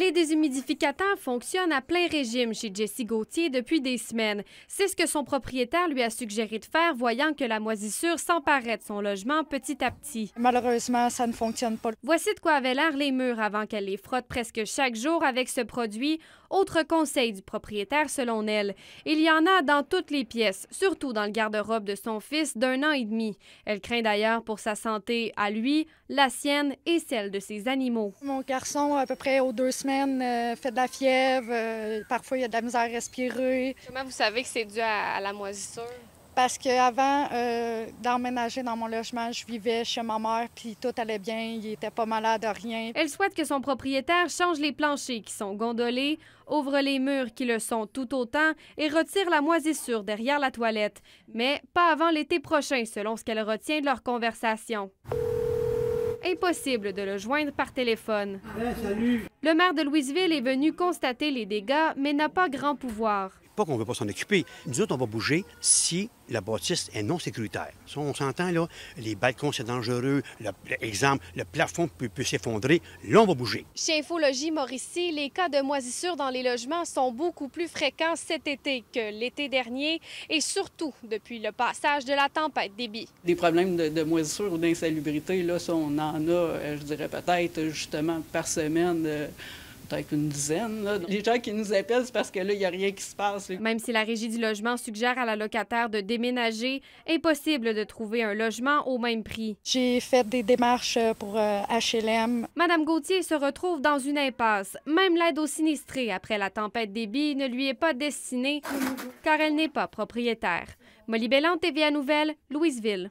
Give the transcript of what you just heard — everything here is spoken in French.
Les déshumidificateurs fonctionnent à plein régime chez Jessie Gauthier depuis des semaines. C'est ce que son propriétaire lui a suggéré de faire, voyant que la moisissure s'emparait de son logement petit à petit. Malheureusement, ça ne fonctionne pas. Voici de quoi avaient l'air les murs avant qu'elle les frotte presque chaque jour avec ce produit. Autre conseil du propriétaire selon elle. Il y en a dans toutes les pièces, surtout dans le garde-robe de son fils d'un an et demi. Elle craint d'ailleurs pour sa santé à lui, la sienne et celle de ses animaux. Mon garçon, à peu près aux deux semaines, euh, fait de la fièvre. euh, parfois, il y a de la misère à respirer. Comment vous savez que c'est dû à, à la moisissure? Parce qu'avant euh, d'emménager dans mon logement, je vivais chez ma mère, puis tout allait bien. Il était pas malade de rien. Elle souhaite que son propriétaire change les planchers qui sont gondolés, ouvre les murs qui le sont tout autant et retire la moisissure derrière la toilette. Mais pas avant l'été prochain, selon ce qu'elle retient de leur conversation. Impossible de le joindre par téléphone. Le maire de Louisville est venu constater les dégâts, mais n'a pas grand pouvoir. Pas qu'on ne veut pas s'en occuper. Nous autres, on va bouger si la bâtisse est non sécuritaire. Ça, on s'entend, là. Les balcons, c'est dangereux. Le, le- exemple, le plafond peut, peut s'effondrer. Là, on va bouger. Chez Infologie Mauricie, les cas de moisissure dans les logements sont beaucoup plus fréquents cet été que l'été dernier et surtout depuis le passage de la tempête débit. Des problèmes de, de moisissure ou d'insalubrité, là, ça, on en a, euh, je dirais peut-être justement par semaine, euh, peut-être une dizaine. là. Les gens qui nous appellent, c'est parce que là, il n'y a rien qui se passe. là. Même si la Régie du logement suggère à la locataire de déménager, impossible de trouver un logement au même prix. J'ai fait des démarches euh, pour euh, HLM. Madame Gauthier se retrouve dans une impasse. Même l'aide aux sinistrés après la tempête des billes ne lui est pas destinée car elle n'est pas propriétaire. Molly Belland, TVA Nouvelle, Louisville.